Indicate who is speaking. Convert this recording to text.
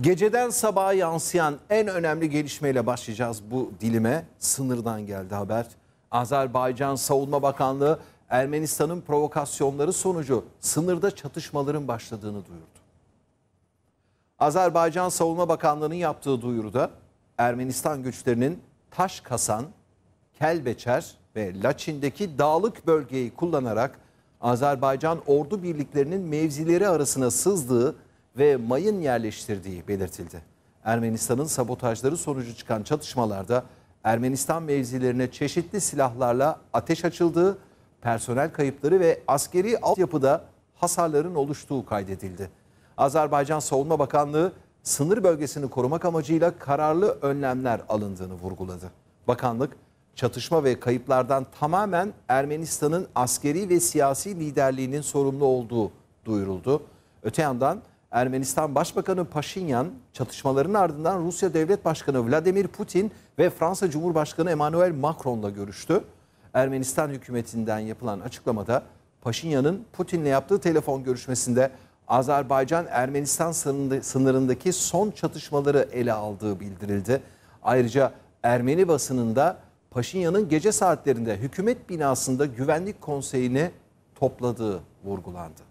Speaker 1: Geceden sabaha yansıyan en önemli gelişmeyle başlayacağız bu dilime. Sınırdan geldi haber. Azerbaycan Savunma Bakanlığı Ermenistan'ın provokasyonları sonucu sınırda çatışmaların başladığını duyurdu. Azerbaycan Savunma Bakanlığı'nın yaptığı duyuruda Ermenistan güçlerinin Taş Kasan, Kelbeçer ve Laçin'deki dağlık bölgeyi kullanarak Azerbaycan ordu birliklerinin mevzileri arasına sızdığı ve mayın yerleştirdiği belirtildi. Ermenistan'ın sabotajları sonucu çıkan çatışmalarda Ermenistan mevzilerine çeşitli silahlarla ateş açıldığı, personel kayıpları ve askeri altyapıda hasarların oluştuğu kaydedildi. Azerbaycan Savunma Bakanlığı sınır bölgesini korumak amacıyla kararlı önlemler alındığını vurguladı. Bakanlık çatışma ve kayıplardan tamamen Ermenistan'ın askeri ve siyasi liderliğinin sorumlu olduğu duyuruldu. Öte yandan Ermenistan Başbakanı Paşinyan çatışmaların ardından Rusya Devlet Başkanı Vladimir Putin ve Fransa Cumhurbaşkanı Emmanuel Macron'la görüştü. Ermenistan hükümetinden yapılan açıklamada Paşinyan'ın Putin'le yaptığı telefon görüşmesinde Azerbaycan-Ermenistan sınırındaki son çatışmaları ele aldığı bildirildi. Ayrıca Ermeni basınında Paşinyan'ın gece saatlerinde hükümet binasında güvenlik konseyini topladığı vurgulandı.